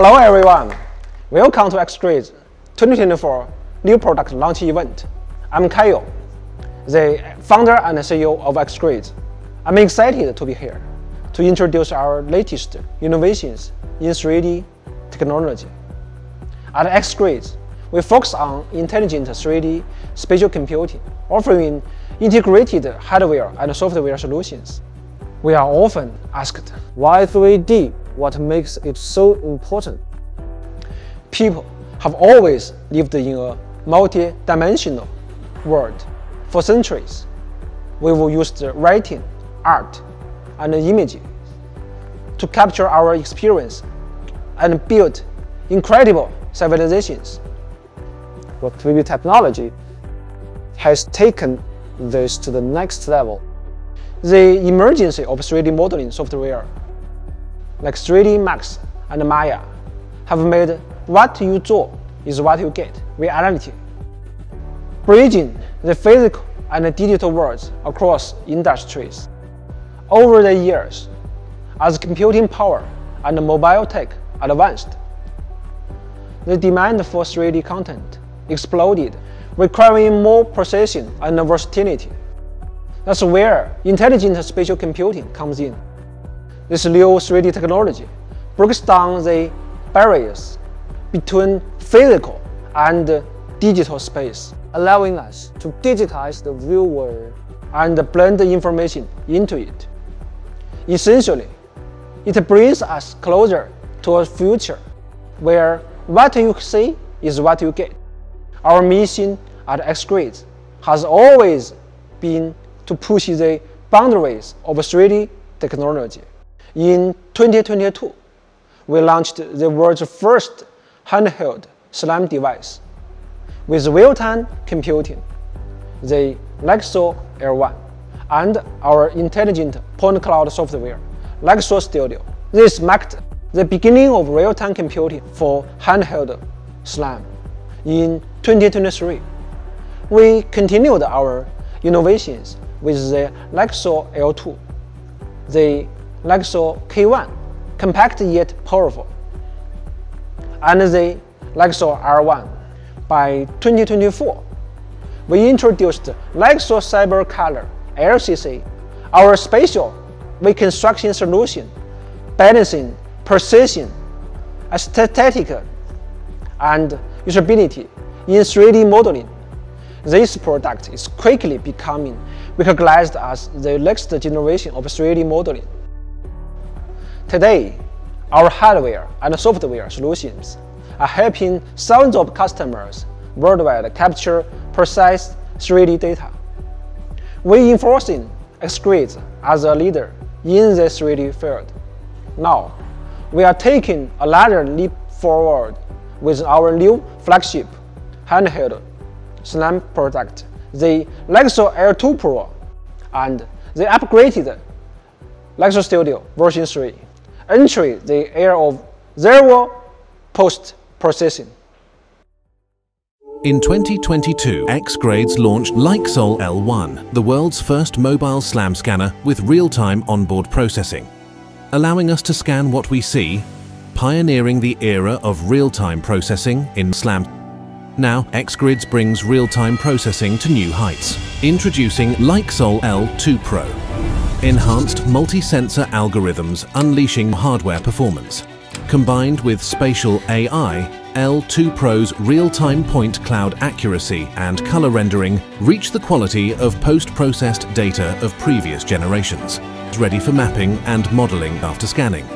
Hello everyone, welcome to X-Grids 2024 new product launch event. I'm Kyle, the founder and CEO of X-Grids. I'm excited to be here to introduce our latest innovations in 3D technology. At X-Grids, we focus on intelligent 3D spatial computing, offering integrated hardware and software solutions. We are often asked, why 3D? What makes it so important? People have always lived in a multi-dimensional world for centuries. We've used writing, art, and images to capture our experience and build incredible civilizations. But 3D technology has taken this to the next level. The emergence of 3D modeling software like 3D Max and Maya have made what you draw is what you get reality. Bridging the physical and digital worlds across industries. Over the years, as computing power and mobile tech advanced, the demand for 3D content exploded, requiring more precision and versatility. That's where intelligent spatial computing comes in. This new 3D technology breaks down the barriers between physical and digital space, allowing us to digitize the real world and blend information into it. Essentially, it brings us closer to a future where what you see is what you get. Our mission at X-Grids has always been to push the boundaries of 3D technology. In 2022, we launched the world's first handheld SLAM device with real-time computing, the Lixel L1, and our intelligent point cloud software, Lixel Studio. This marked the beginning of real-time computing for handheld SLAM. In 2023, we continued our innovations with the Lixel L2, the Lixel K1, compact yet powerful, and the Lixel R1. By 2024, we introduced Lixel CyberColor LCC, our spatial reconstruction solution, balancing precision, aesthetic, and usability in 3D modeling. This product is quickly becoming recognized as the next generation of 3D modeling. Today, our hardware and software solutions are helping thousands of customers worldwide capture precise 3D data. Reinforcing X-Grids as a leader in the 3D field. Now, we are taking a larger leap forward with our new flagship handheld SLAM product, the Lixel L2 Pro, and the upgraded Lixel Studio version 3 entry the era of zero post-processing. In 2022, X-Grids launched Lixel L1, the world's first mobile SLAM scanner with real-time onboard processing, allowing us to scan what we see, pioneering the era of real-time processing in SLAM. Now, X-Grids brings real-time processing to new heights, introducing Lixel L2 Pro, Enhanced multi-sensor algorithms unleashing hardware performance. Combined with spatial AI, L2 Pro's real-time point cloud accuracy and color rendering reach the quality of post-processed data of previous generations, ready for mapping and modeling after scanning.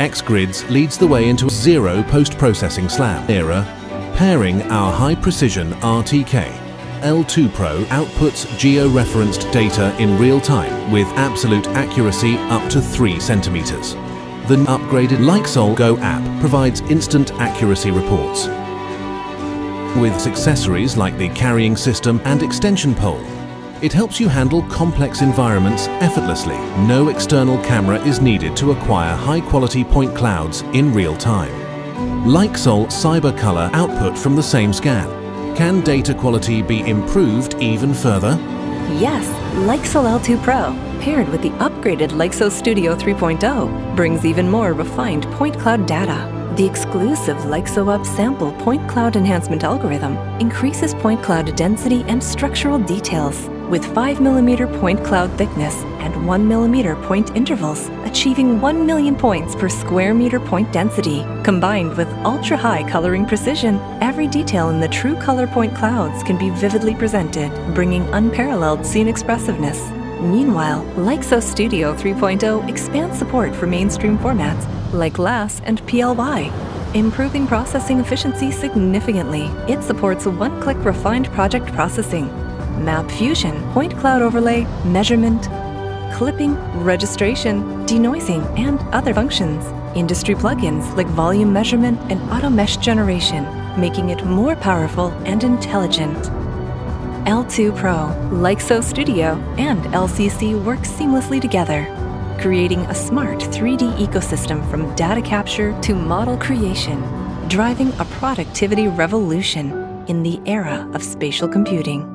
X-Grids leads the way into zero post-processing SLAM era, pairing our high-precision RTK L2 Pro outputs geo-referenced data in real time with absolute accuracy up to 3 centimeters. The upgraded Lixel Go app provides instant accuracy reports. With accessories like the carrying system and extension pole, it helps you handle complex environments effortlessly. No external camera is needed to acquire high-quality point clouds in real time. Lixel CyberColor output from the same scan can data quality be improved even further? Yes, Lixel L2 Pro, paired with the upgraded Lixel Studio 3.0, brings even more refined point cloud data. The exclusive LixelUpSample point cloud enhancement algorithm increases point cloud density and structural details with 5mm point cloud thickness and 1mm point intervals, achieving 1 million points per square meter point density. Combined with ultra-high coloring precision, every detail in the true color point clouds can be vividly presented, bringing unparalleled scene expressiveness. Meanwhile, Lixel Studio 3.0 expands support for mainstream formats like LAS and PLY, improving processing efficiency significantly. It supports one-click refined project processing, map fusion, point cloud overlay, measurement, clipping, registration, denoising, and other functions. Industry plugins like volume measurement and auto mesh generation, making it more powerful and intelligent. L2 Pro, Lixel Studio, and LCC work seamlessly together, creating a smart 3D ecosystem from data capture to model creation, driving a productivity revolution in the era of spatial computing.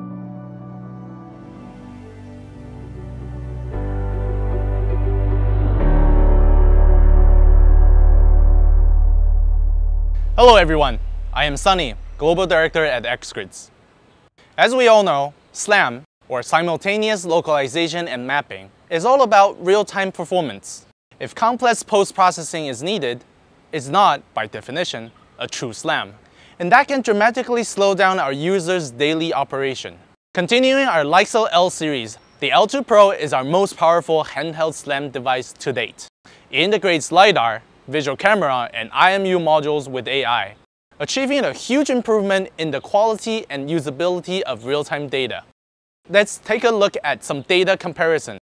Hello everyone, I am Sunny, Global Director at XGrids. As we all know, SLAM, or Simultaneous Localization and Mapping, is all about real-time performance. If complex post-processing is needed, it's not, by definition, a true SLAM. And that can dramatically slow down our users' daily operation. Continuing our Lixel L series, the L2 Pro is our most powerful handheld SLAM device to date. It integrates LiDAR, visual camera, and IMU modules with AI, achieving a huge improvement in the quality and usability of real-time data. Let's take a look at some data comparison.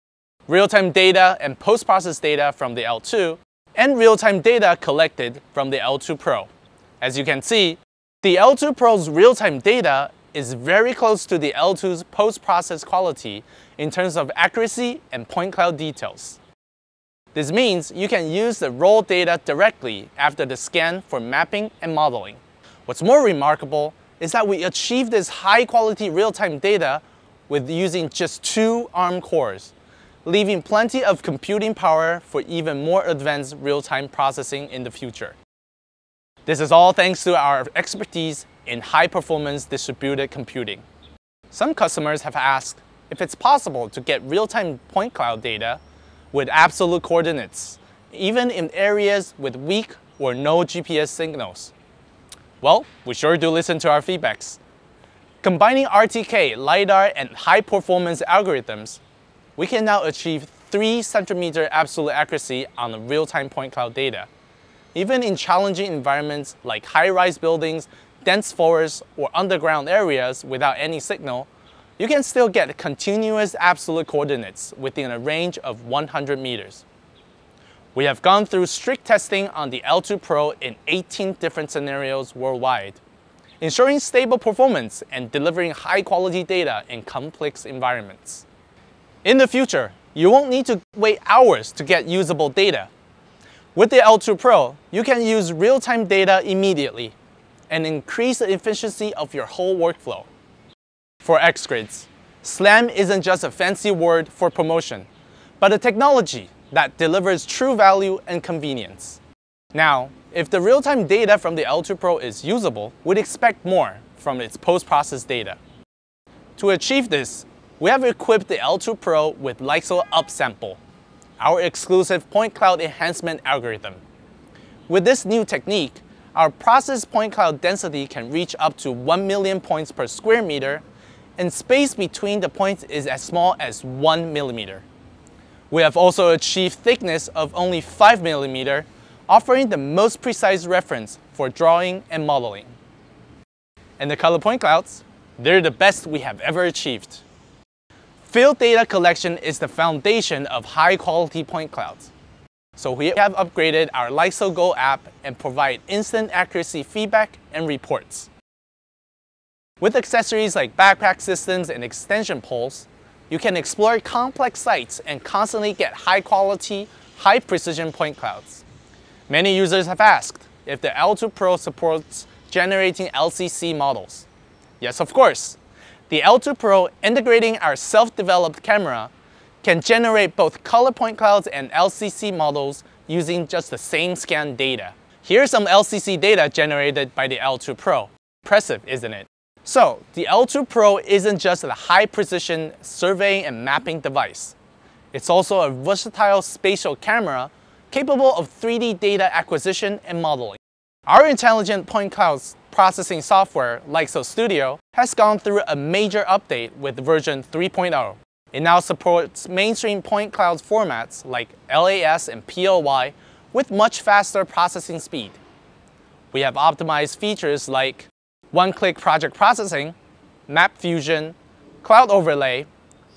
Real-time data and post-process data from the L2, and real-time data collected from the L2 Pro. As you can see, the L2 Pro's real-time data is very close to the L2's post-process quality in terms of accuracy and point cloud details. This means you can use the raw data directly after the scan for mapping and modeling. What's more remarkable is that we achieve this high quality real-time data with using just two ARM cores, leaving plenty of computing power for even more advanced real-time processing in the future. This is all thanks to our expertise in high-performance distributed computing. Some customers have asked if it's possible to get real-time point cloud data with absolute coordinates, even in areas with weak or no GPS signals? Well, we sure do listen to our feedbacks. Combining RTK, LiDAR, and high-performance algorithms, we can now achieve 3 centimeter absolute accuracy on the real-time point cloud data. Even in challenging environments like high-rise buildings, dense forests, or underground areas without any signal, you can still get continuous absolute coordinates within a range of 100 meters. We have gone through strict testing on the L2 Pro in 18 different scenarios worldwide, ensuring stable performance and delivering high quality data in complex environments. In the future, you won't need to wait hours to get usable data. With the L2 Pro, you can use real-time data immediately and increase the efficiency of your whole workflow. For XGrids, SLAM isn't just a fancy word for promotion, but a technology that delivers true value and convenience. Now, if the real-time data from the L2 Pro is usable, we'd expect more from its post-process data. To achieve this, we have equipped the L2 Pro with LIXO Upsample, our exclusive point cloud enhancement algorithm. With this new technique, our process point cloud density can reach up to 1 million points per square meter and space between the points is as small as 1 millimeter. We have also achieved thickness of only 5 millimeter, offering the most precise reference for drawing and modeling. And the color point clouds, they're the best we have ever achieved. Field data collection is the foundation of high quality point clouds. So we have upgraded our Lixel Go app and provide instant accuracy feedback and reports. With accessories like backpack systems and extension poles, you can explore complex sites and constantly get high quality, high precision point clouds. Many users have asked if the L2 Pro supports generating LCC models. Yes, of course. The L2 Pro integrating our self-developed camera can generate both color point clouds and LCC models using just the same scan data. Here's some LCC data generated by the L2 Pro. Impressive, isn't it? So, the L2 Pro isn't just a high-precision surveying and mapping device. It's also a versatile spatial camera capable of 3D data acquisition and modeling. Our intelligent point clouds processing software, Lixel Studio, has gone through a major update with version 3.0. It now supports mainstream point cloud formats like LAS and PLY with much faster processing speed. We have optimized features like one-click project processing, map fusion, cloud overlay,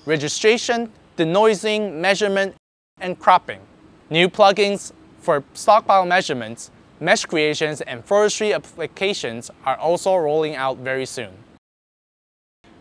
registration, denoising, measurement, and cropping. New plugins for stockpile measurements, mesh creations, and forestry applications are also rolling out very soon.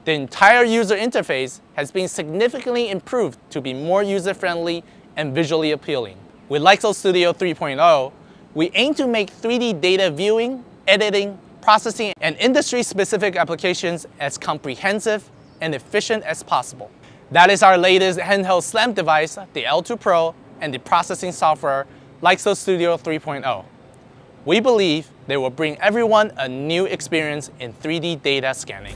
The entire user interface has been significantly improved to be more user-friendly and visually appealing. With Lixel Studio 3.0, we aim to make 3D data viewing, editing, processing, and industry-specific applications as comprehensive and efficient as possible. That is our latest handheld SLAM device, the L2 Pro, and the processing software, Lixel Studio 3.0. We believe they will bring everyone a new experience in 3D data scanning.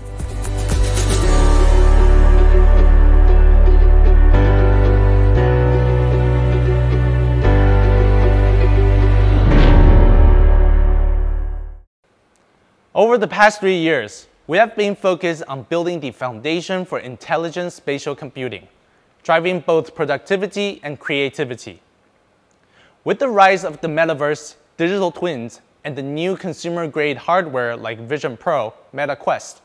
Over the past three years, we have been focused on building the foundation for intelligent spatial computing, driving both productivity and creativity. With the rise of the metaverse, digital twins, and the new consumer-grade hardware like Vision Pro, Meta Quest,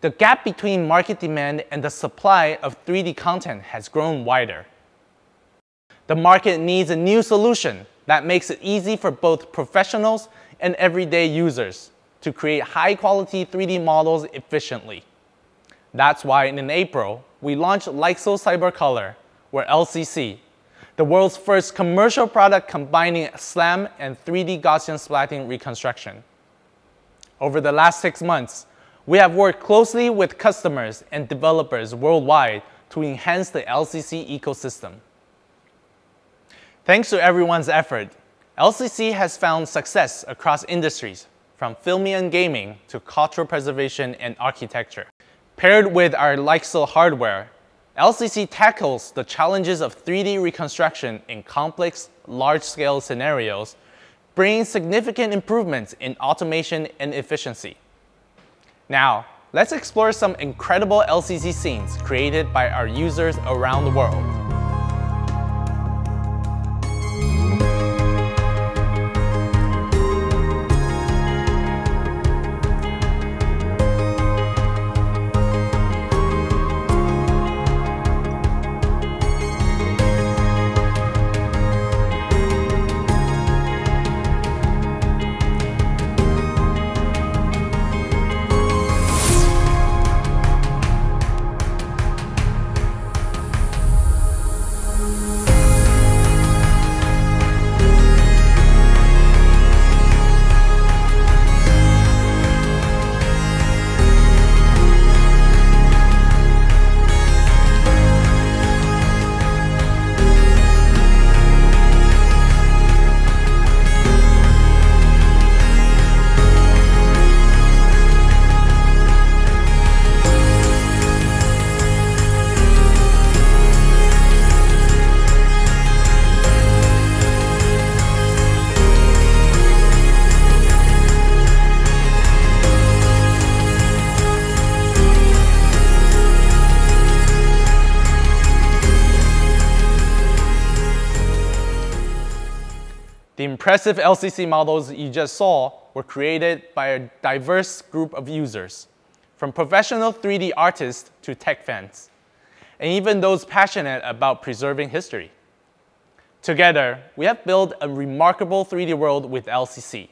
the gap between market demand and the supply of 3D content has grown wider. The market needs a new solution that makes it easy for both professionals and everyday users to create high-quality 3D models efficiently. That's why in April, we launched Lixel CyberColor, or LCC, the world's first commercial product combining SLAM and 3D Gaussian splatting reconstruction. Over the last six months, we have worked closely with customers and developers worldwide to enhance the LCC ecosystem. Thanks to everyone's effort, LCC has found success across industries, from filming and gaming to cultural preservation and architecture. Paired with our Lixel hardware, LCC tackles the challenges of 3D reconstruction in complex, large-scale scenarios, bringing significant improvements in automation and efficiency. Now, let's explore some incredible LCC scenes created by our users around the world. Impressive LCC models you just saw were created by a diverse group of users, from professional 3D artists to tech fans, and even those passionate about preserving history. Together, we have built a remarkable 3D world with LCC.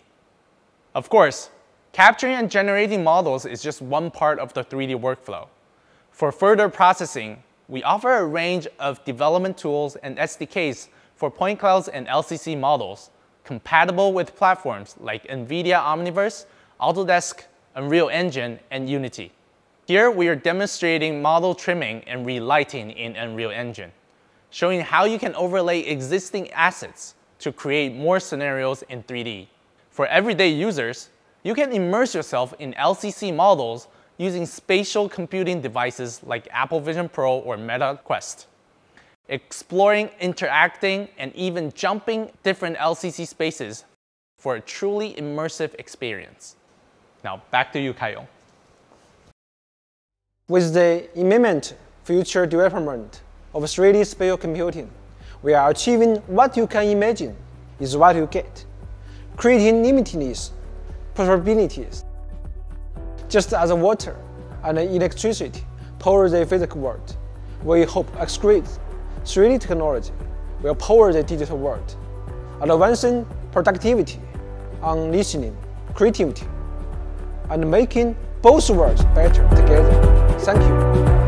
Of course, capturing and generating models is just one part of the 3D workflow. For further processing, we offer a range of development tools and SDKs for point clouds and LCC models compatible with platforms like NVIDIA Omniverse, Autodesk, Unreal Engine, and Unity. Here we are demonstrating model trimming and relighting in Unreal Engine, showing how you can overlay existing assets to create more scenarios in 3D. For everyday users, you can immerse yourself in LCC models using spatial computing devices like Apple Vision Pro or Meta Quest. Exploring, interacting, and even jumping different LCC spaces for a truly immersive experience. Now, back to you, Kyle. With the imminent future development of 3D spatial computing, we are achieving what you can imagine is what you get, creating limitless possibilities. Just as water and electricity power the physical world, we hope XGrid 3D technology will power the digital world, advancing productivity, unleashing creativity, and making both worlds better together. Thank you.